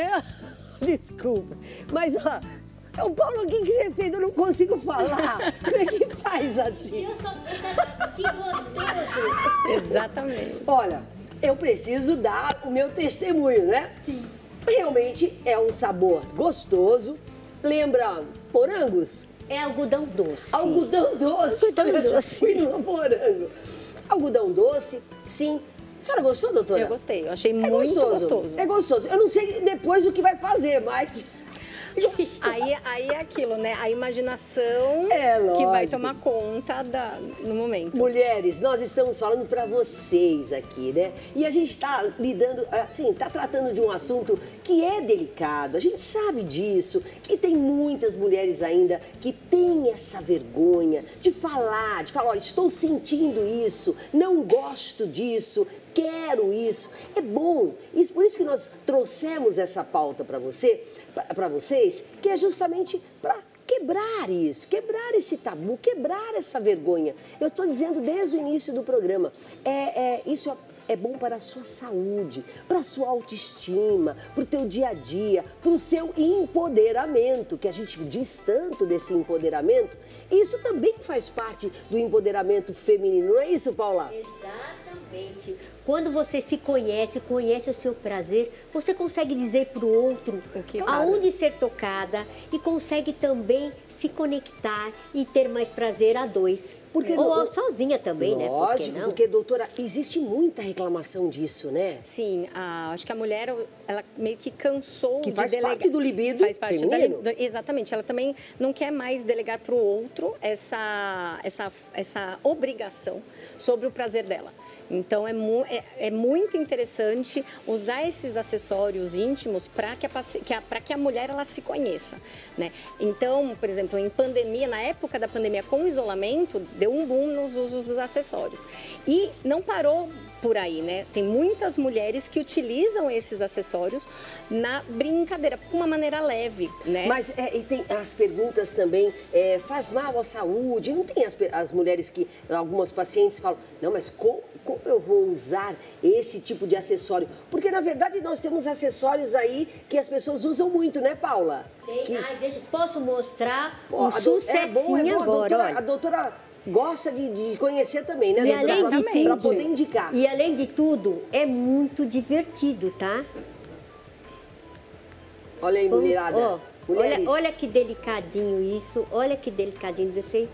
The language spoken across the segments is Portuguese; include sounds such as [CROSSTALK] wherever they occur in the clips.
[LAUGHS] Desculpa. Mas, ó, o Paulo, o que, que você fez? Eu não consigo falar. Como é que faz assim? Eu só... Que gostoso. Exatamente. Olha, eu preciso dar o meu testemunho, né? Sim. Realmente é um sabor gostoso. Lembra morangos? É algodão doce. Algodão doce. Algodão eu doce. fui no morango. Algodão doce, sim. A senhora gostou, doutora? Eu gostei, eu achei É muito gostoso. gostoso. É gostoso. Eu não sei depois o que vai fazer, mas. [LAUGHS] Aí, aí é aquilo, né? A imaginação É, que vai tomar conta da, no momento. Mulheres, nós estamos falando para vocês aqui, né? E a gente está lidando, assim, está tratando de um assunto que é delicado. A gente sabe disso, que tem muitas mulheres ainda que têm essa vergonha de falar, de falar, olha, estou sentindo isso, não gosto disso, quero isso. É bom. Isso, por isso que nós trouxemos essa pauta para você, para vocês, que é justamente para quebrar isso, quebrar esse tabu, quebrar essa vergonha. Eu estou dizendo desde o início do programa, é, é, isso é bom para a sua saúde, para a sua autoestima, para o teu dia a dia, para o seu empoderamento, que a gente diz tanto desse empoderamento. Isso também faz parte do empoderamento feminino, não é isso, Paula? Exatamente. Quando você se conhece, conhece o seu prazer, você consegue dizer para o outro aonde ser tocada e consegue também se conectar e ter mais prazer a dois. Porque Ou no- sozinha também, né? Por que Lógico, não? porque, doutora, existe muita reclamação disso, né? Sim, a- acho que a mulher, ela meio que cansou Que de faz delegar- parte do libido Faz parte da feminino. li- exatamente. Ela também não quer mais delegar para o outro essa, essa, essa obrigação sobre o prazer dela. Então, é, mu- é, é muito interessante usar esses acessórios íntimos para que, a que, que a mulher ela se conheça. Né? Então, por exemplo, em pandemia, na época da pandemia com isolamento, deu um boom nos usos dos acessórios. E não parou por aí, né? Tem muitas mulheres que utilizam esses acessórios na brincadeira, de uma maneira leve, né? Mas é, e tem as perguntas também, é, faz mal à saúde? Não tem as, as mulheres que, algumas pacientes falam, não, mas como, como eu vou usar esse tipo de acessório? Porque, na verdade, nós temos acessórios aí que as pessoas usam muito, né, Paula? Tem- Que- Ai, deixa, posso mostrar Pô, um sucessinho é bom, é bom. agora, a doutora, olha. A doutora gosta de, de conhecer também, né, E doutora? além de Pra- tudo, Pra poder indicar. E além de tudo, é muito divertido, tá? Olha aí, Vamos- mulherada. ó, olha, olha que delicadinho isso, olha que delicadinho você.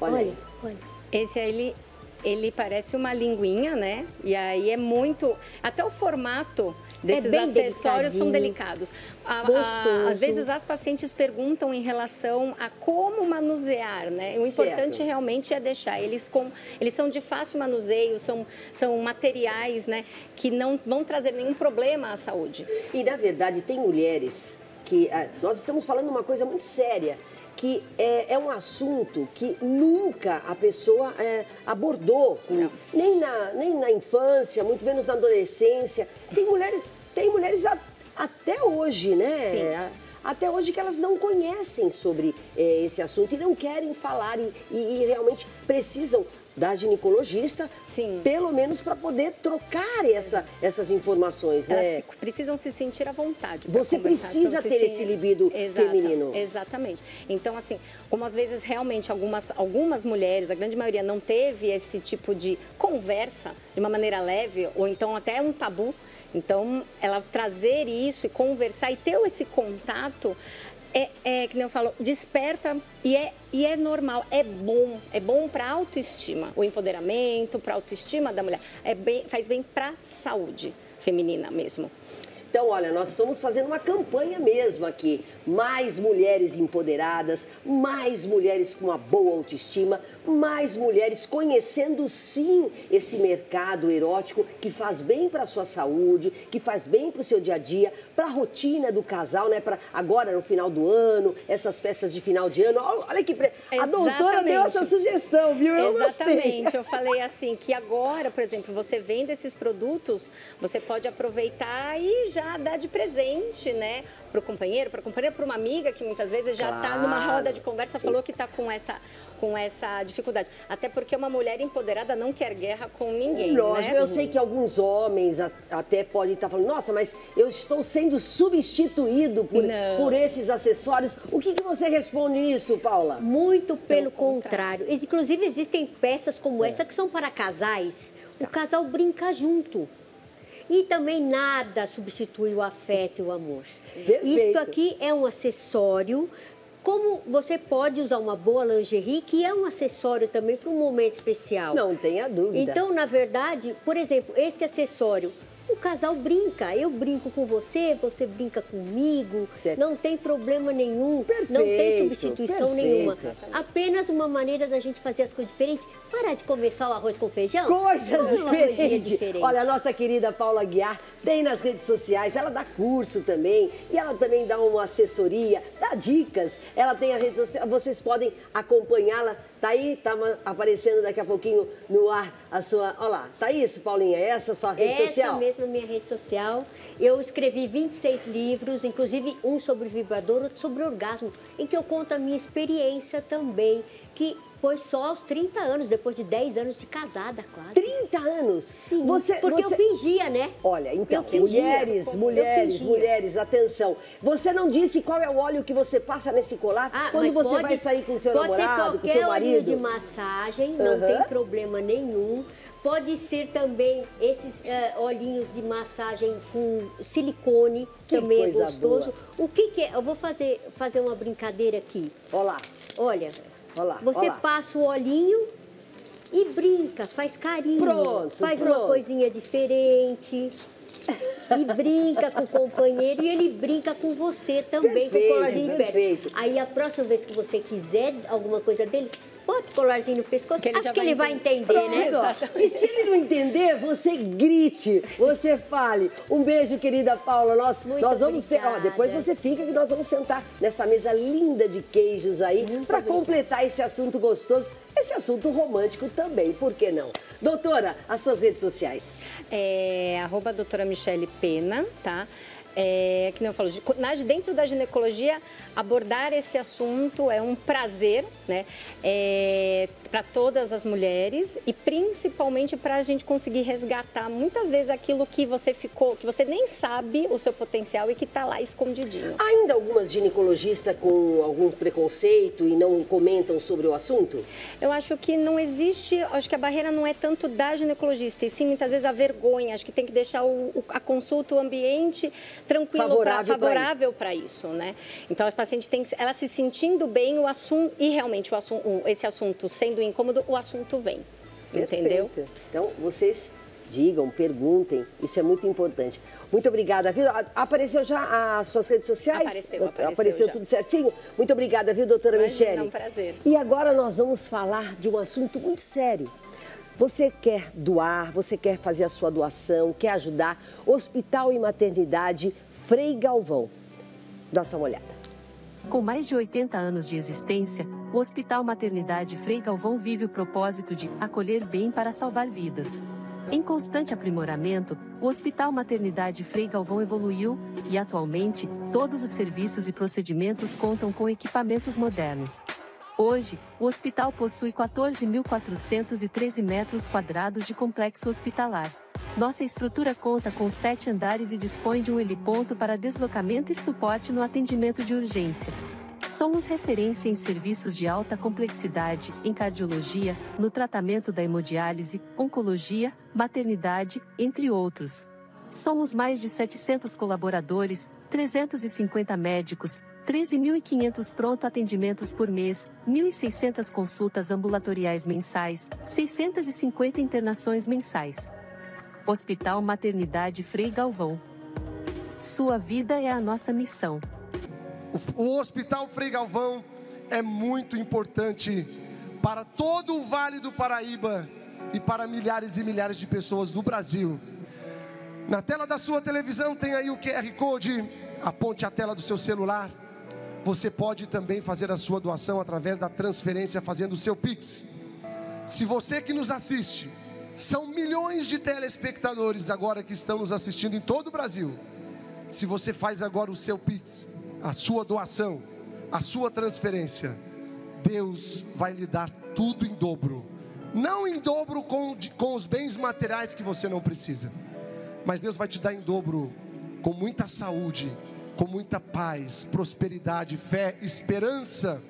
Olha Olha, aí. olha. Esse aí, ele, ele parece uma linguinha, né? E aí é muito. Até o formato desses É acessórios são delicados. A- a- às vezes as pacientes perguntam em relação a como manusear, né? O Certo. importante realmente é deixar eles com. Eles são de fácil manuseio, são, são materiais, né? Que não vão trazer nenhum problema à saúde. E, na verdade, tem mulheres que... ah, Nós estamos falando uma coisa muito séria, que é, é um assunto que nunca a pessoa é, abordou, com- nem, na, nem na infância, muito menos na adolescência. Tem mulheres, tem mulheres a- até hoje, né? Sim. A- Até hoje que elas não conhecem sobre eh, esse assunto e não querem falar e, e- e realmente precisam da ginecologista, Sim. pelo menos para poder trocar essa, essas informações, Elas né? precisam se sentir à vontade. Você precisa ter se- esse libido Exata- feminino. Exatamente. Então, assim, como às vezes realmente algumas, algumas mulheres, a grande maioria, não teve esse tipo de conversa de uma maneira leve, ou então até um tabu. Então, ela trazer isso e conversar e ter esse contato. É, é, que nem eu falo, desperta e é, e é normal, é bom, é bom para autoestima, o empoderamento, para autoestima da mulher, é bem, faz bem para saúde feminina mesmo. Então, olha, nós estamos fazendo uma campanha mesmo aqui. Mais mulheres empoderadas, mais mulheres com uma boa autoestima, mais mulheres conhecendo sim esse mercado erótico que faz bem para a sua saúde, que faz bem para o seu dia a dia, para a rotina do casal, né? Para agora no final do ano, essas festas de final de ano. Olha que pre... a doutora deu essa sugestão, viu? Eu gostei. Exatamente. Eu falei assim que agora, por exemplo, você vende esses produtos, você pode aproveitar e já já dá de presente, né? Para o companheiro, para a companheira, para uma amiga que muitas vezes já está claro. numa roda de conversa, falou que está com essa, com essa dificuldade. Até porque uma mulher empoderada não quer guerra com ninguém. Lógico, né? eu sei que alguns homens até podem estar falando, nossa, mas eu estou sendo substituído por, por esses acessórios. O que, que você responde nisso, Paula? Muito pelo, pelo contrário. contrário. Inclusive, existem peças como é. essa que são para casais. O casal brinca junto. E também nada substitui o afeto e o amor. Perfeito. Isto aqui é um acessório. Como você pode usar uma boa lingerie, que é um acessório também para um momento especial. Não tenha dúvida. Então, na verdade, por exemplo, esse acessório casal brinca. Eu brinco com você, você brinca comigo. Certo. Não tem problema nenhum. Perfeito, não tem substituição perfeito. nenhuma. Apenas uma maneira da gente fazer as coisas diferentes. Parar de começar o arroz com feijão. Coisas diferentes. Diferente. Olha, a nossa querida Paula Guiar tem nas redes sociais, ela dá curso também. E ela também dá uma assessoria, dá dicas. Ela tem a rede social, vocês podem acompanhá-la Tá aí, tá aparecendo daqui a pouquinho no ar a sua. Olha lá, tá isso, Paulinha? É essa a sua rede essa social? Essa mesmo a minha rede social. Eu escrevi 26 livros, inclusive um sobre vibrador, outro sobre orgasmo, em que eu conto a minha experiência também, que foi só aos 30 anos, depois de 10 anos de casada, quase. 30 anos? Sim, você, porque você... eu fingia, né? Olha, então, mulheres, mulheres, mulheres, atenção. Você não disse qual é o óleo que você passa nesse colar ah, quando você pode, vai sair com o seu namorado, com o seu marido? Pode de massagem, não uh -huh. tem problema nenhum. Pode ser também esses uh, olhinhos de massagem com silicone, que também é gostoso. Boa. O que, que, é? Eu vou fazer, fazer uma brincadeira aqui. Olá. Olha, Olá, você olá. passa o olhinho e brinca, faz carinho. Pronto, faz pronto. uma coisinha diferente. E brinca com o companheiro e ele brinca com você também, perfeito, com o colarzinho perfeito. de perto. Aí a próxima vez que você quiser alguma coisa dele, bota o colarzinho no pescoço, que acho que ele vai entender, entender né? E se ele não entender, você grite, você fale. Um beijo, querida Paula. Nós, Muito nós vamos obrigada. ter. Ó, depois você fica que nós vamos sentar nessa mesa linda de queijos aí para completar esse assunto gostoso esse assunto romântico também, por que não? Doutora, as suas redes sociais. É, arroba doutora Michele Pena, tá? É, que não eu falo, dentro da ginecologia, abordar esse assunto é um prazer, né? É, para todas as mulheres e principalmente para a gente conseguir resgatar muitas vezes aquilo que você ficou, que você nem sabe o seu potencial e que está lá escondidinho. Ainda algumas ginecologistas com algum preconceito e não comentam sobre o assunto? Eu acho que não existe, acho que a barreira não é tanto da ginecologista, e sim muitas vezes a vergonha. Acho que tem que deixar o, a consulta, o ambiente tranquilo, favorável para isso. isso, né? Então as paciente tem ela se sentindo bem o assunto e realmente o assunto, esse assunto sendo incômodo, o assunto vem. Perfeito. Entendeu? Então, vocês digam, perguntem, isso é muito importante. Muito obrigada, viu? Apareceu já as suas redes sociais? Apareceu, apareceu. Apareceu tudo certinho? Muito obrigada, viu, doutora Imagina, Michele? É um prazer. E agora nós vamos falar de um assunto muito sério. Você quer doar, você quer fazer a sua doação, quer ajudar? Hospital e Maternidade Frei Galvão. Dá só uma olhada. Com mais de 80 anos de existência, o Hospital Maternidade Frei Galvão vive o propósito de acolher bem para salvar vidas. Em constante aprimoramento, o Hospital Maternidade Frei Galvão evoluiu e, atualmente, todos os serviços e procedimentos contam com equipamentos modernos. Hoje, o hospital possui 14.413 metros quadrados de complexo hospitalar. Nossa estrutura conta com sete andares e dispõe de um heliponto para deslocamento e suporte no atendimento de urgência. Somos referência em serviços de alta complexidade, em cardiologia, no tratamento da hemodiálise, oncologia, maternidade, entre outros. Somos mais de 700 colaboradores, 350 médicos, 13.500 pronto atendimentos por mês, 1.600 consultas ambulatoriais mensais, 650 internações mensais. Hospital Maternidade Frei Galvão. Sua vida é a nossa missão. O Hospital Frei Galvão é muito importante para todo o Vale do Paraíba e para milhares e milhares de pessoas do Brasil. Na tela da sua televisão tem aí o QR Code, aponte a tela do seu celular você pode também fazer a sua doação através da transferência fazendo o seu Pix. Se você que nos assiste, são milhões de telespectadores agora que estão nos assistindo em todo o Brasil. se você faz agora o seu Pix, a sua doação, a sua transferência, Deus vai lhe dar tudo em dobro. Não em dobro com, com os bens materiais que você não precisa, mas Deus vai te dar em dobro com muita saúde, com muita paz, prosperidade, fé, esperança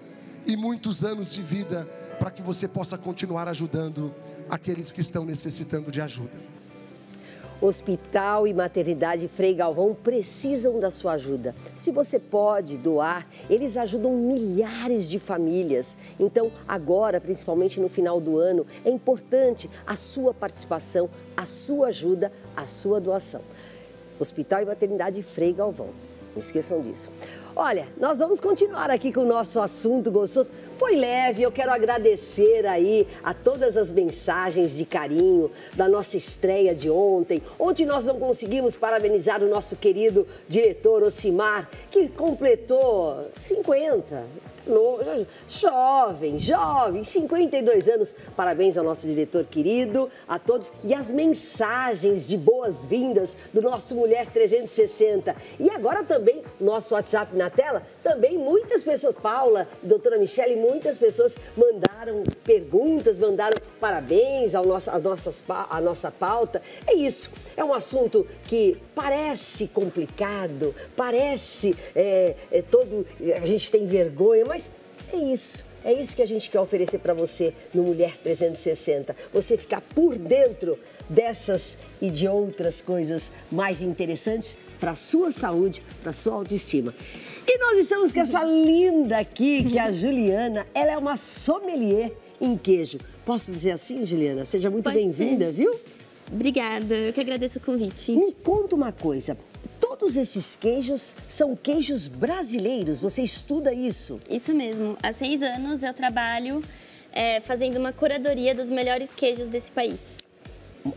e muitos anos de vida para que você possa continuar ajudando aqueles que estão necessitando de ajuda. Hospital e Maternidade Frei Galvão precisam da sua ajuda. Se você pode doar, eles ajudam milhares de famílias. Então, agora, principalmente no final do ano, é importante a sua participação, a sua ajuda, a sua doação. Hospital e Maternidade Frei Galvão. Não esqueçam disso. Olha, nós vamos continuar aqui com o nosso assunto gostoso. Foi leve, eu quero agradecer aí a todas as mensagens de carinho da nossa estreia de ontem, onde nós não conseguimos parabenizar o nosso querido diretor Ocimar, que completou 50, jovem, jovem, 52 anos. Parabéns ao nosso diretor querido, a todos e as mensagens de boas-vindas do nosso Mulher 360. E agora também nosso WhatsApp na tela, também muitas pessoas, Paula, doutora Michele, muitas pessoas mandaram perguntas, mandaram parabéns ao nosso, a, nossas, a nossa pauta. É isso, é um assunto que parece complicado, parece é, é todo. A gente tem vergonha, mas é isso. É isso que a gente quer oferecer para você no Mulher 360. Você ficar por dentro dessas e de outras coisas mais interessantes para a sua saúde, para a sua autoestima. E nós estamos com essa linda aqui, que é a Juliana. Ela é uma sommelier em queijo. Posso dizer assim, Juliana? Seja muito bem-vinda, viu? Obrigada, eu que agradeço o convite. Me conta uma coisa. Todos esses queijos são queijos brasileiros, você estuda isso? Isso mesmo. Há seis anos eu trabalho é, fazendo uma curadoria dos melhores queijos desse país.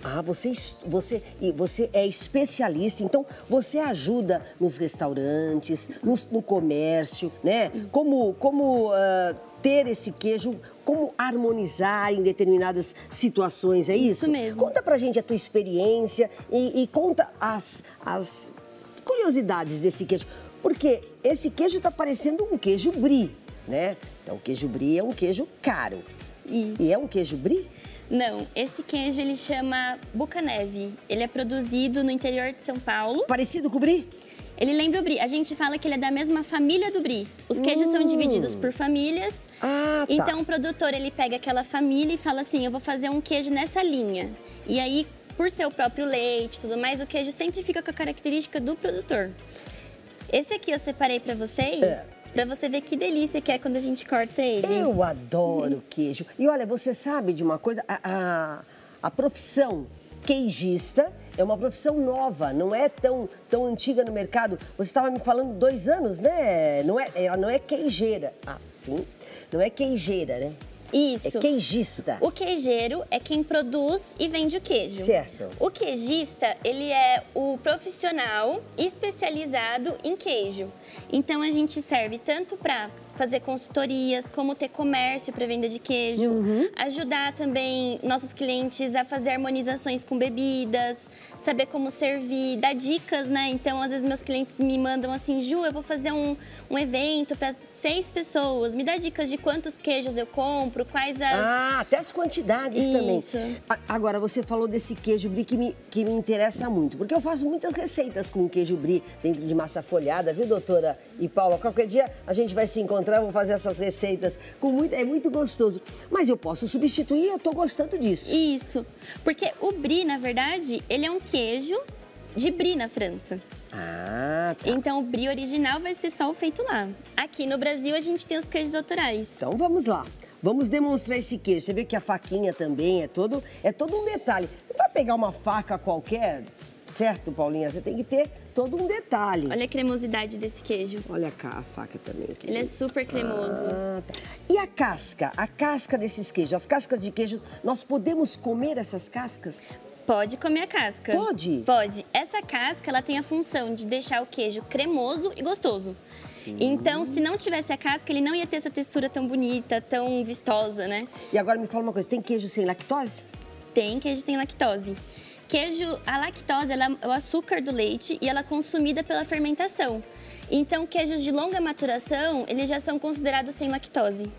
Ah, você, você, você é especialista, então você ajuda nos restaurantes, no, no comércio, né? Como, como uh, ter esse queijo, como harmonizar em determinadas situações, é isso? Isso mesmo. Conta pra gente a tua experiência e, e conta as, as curiosidades desse queijo. Porque esse queijo está parecendo um queijo brie, né? Então, o queijo brie é um queijo caro. Isso. E é um queijo brie? Não, esse queijo ele chama Bucaneve. Ele é produzido no interior de São Paulo. Parecido com o brie? Ele lembra o brie. A gente fala que ele é da mesma família do brie. Os queijos hum. são divididos por famílias. Ah, tá. Então o produtor ele pega aquela família e fala assim: "Eu vou fazer um queijo nessa linha". E aí, por ser o próprio leite, tudo mais, o queijo sempre fica com a característica do produtor. Esse aqui eu separei para vocês. É. Pra você ver que delícia que é quando a gente corta ele. Eu adoro queijo. E olha, você sabe de uma coisa? A, a, a profissão queijista é uma profissão nova, não é tão, tão antiga no mercado. Você estava me falando dois anos, né? Não é, ela não é queijeira. Ah, sim. Não é queijeira, né? Isso. É queijista. O queijeiro é quem produz e vende o queijo. Certo. O queijista, ele é o profissional especializado em queijo. Então a gente serve tanto para fazer consultorias, como ter comércio para venda de queijo, uhum. ajudar também nossos clientes a fazer harmonizações com bebidas, saber como servir, dar dicas, né? Então, às vezes meus clientes me mandam assim, Ju, eu vou fazer um, um evento para seis pessoas, me dá dicas de quantos queijos eu compro, quais as... Ah, até as quantidades Isso. também. Agora, você falou desse queijo brie que me, que me interessa muito, porque eu faço muitas receitas com queijo brie dentro de massa folhada, viu, doutora e Paula? Qualquer dia a gente vai se encontrar, vamos fazer essas receitas com muito, é muito gostoso. Mas eu posso substituir, eu tô gostando disso. Isso, porque o brie, na verdade, ele é um queijo de brie na França. Ah, tá. Então o brie original vai ser só o feito lá. Aqui no Brasil a gente tem os queijos autorais. Então vamos lá. Vamos demonstrar esse queijo. Você vê que a faquinha também é todo, é todo um detalhe. Não vai pegar uma faca qualquer, certo, Paulinha? Você tem que ter todo um detalhe. Olha a cremosidade desse queijo. Olha cá a faca também. Aqui. Ele é super cremoso. Ah, tá. E a casca? A casca desses queijos? As cascas de queijos, nós podemos comer essas cascas? Pode comer a casca. Pode? Pode. Essa casca, ela tem a função de deixar o queijo cremoso e gostoso. Então, se não tivesse a casca, ele não ia ter essa textura tão bonita, tão vistosa, né? E agora me fala uma coisa, tem queijo sem lactose? Tem queijo sem lactose. Queijo, a lactose ela é o açúcar do leite e ela é consumida pela fermentação. Então, queijos de longa maturação, eles já são considerados sem lactose.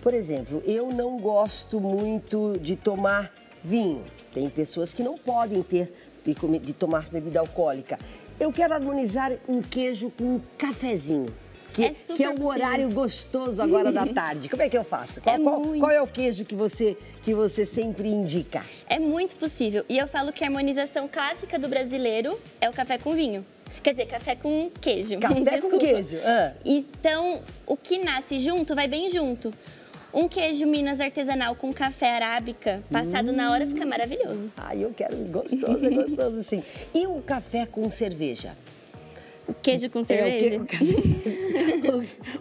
Por exemplo, eu não gosto muito de tomar vinho. Tem pessoas que não podem ter de, comer, de tomar bebida alcoólica. Eu quero harmonizar um queijo com um cafezinho. Que é, que é um horário gostoso agora da tarde. Como é que eu faço? Qual é, qual, qual é o queijo que você, que você sempre indica? É muito possível. E eu falo que a harmonização clássica do brasileiro é o café com vinho. Quer dizer, café com queijo. [LAUGHS] Café com queijo. Ah. Então, o que nasce junto vai bem junto. Um queijo Minas artesanal com café arábica, passado hum. na hora, fica maravilhoso. Ai, eu quero. Gostoso, é gostoso sim. E um café com cerveja? O queijo com cerveja? É, [LAUGHS] o, que...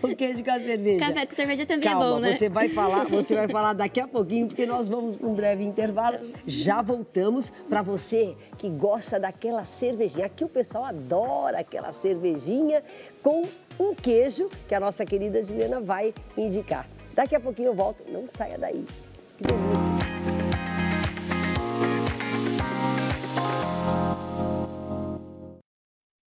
o, queijo com a cerveja. Café com cerveja também Calma, é bom, né? Você vai falar, você vai falar daqui a pouquinho, porque nós vamos para um breve intervalo. Já voltamos para você que gosta daquela cervejinha. Aqui o pessoal adora aquela cervejinha com um queijo que a nossa querida Juliana vai indicar. Daqui a pouquinho eu volto, não saia daí. Que delícia!